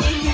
when you